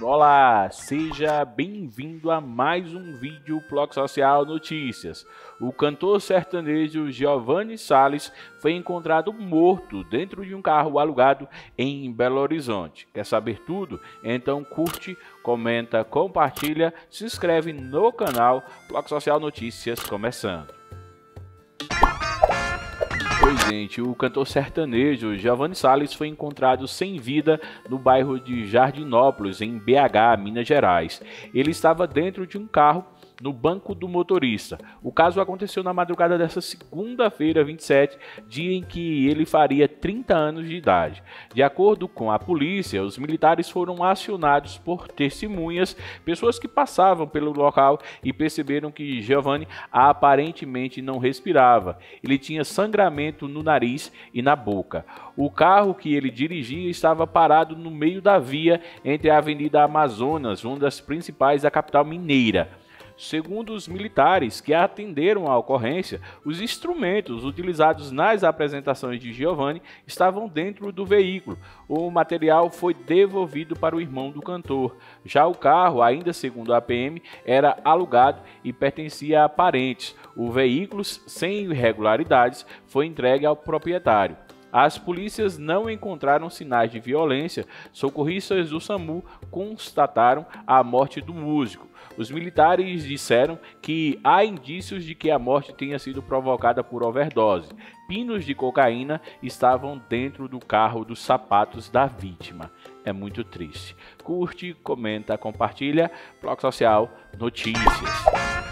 Olá, seja bem-vindo a mais um vídeo Bloco Social Notícias. O cantor sertanejo Giovanni Sales foi encontrado morto dentro de um carro alugado em Belo Horizonte. Quer saber tudo? Então curte, comenta, compartilha, se inscreve no canal Bloco Social Notícias começando. Pois, gente, o cantor sertanejo Giovanni Salles foi encontrado sem vida no bairro de Jardinópolis, em BH, Minas Gerais. Ele estava dentro de um carro no banco do motorista. O caso aconteceu na madrugada dessa segunda-feira, 27, dia em que ele faria 30 anos de idade. De acordo com a polícia, os militares foram acionados por testemunhas, pessoas que passavam pelo local e perceberam que Giovanni aparentemente não respirava. Ele tinha sangramento no nariz e na boca. O carro que ele dirigia estava parado no meio da via entre a Avenida Amazonas, uma das principais da capital mineira. Segundo os militares que atenderam à ocorrência, os instrumentos utilizados nas apresentações de Giovanni estavam dentro do veículo. O material foi devolvido para o irmão do cantor. Já o carro, ainda segundo a PM, era alugado e pertencia a parentes. O veículo, sem irregularidades, foi entregue ao proprietário. As polícias não encontraram sinais de violência. Socorristas do SAMU constataram a morte do músico. Os militares disseram que há indícios de que a morte tenha sido provocada por overdose. Pinos de cocaína estavam dentro do carro dos sapatos da vítima. É muito triste. Curte, comenta, compartilha. Bloco Social Notícias.